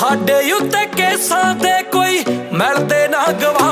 ਸਾਡੇ ਉੱਤੇ ਕੇਸਾਂ ਤੇ ਕੋਈ ਮਿਲਦੇ ਨਾ ਗਵਾ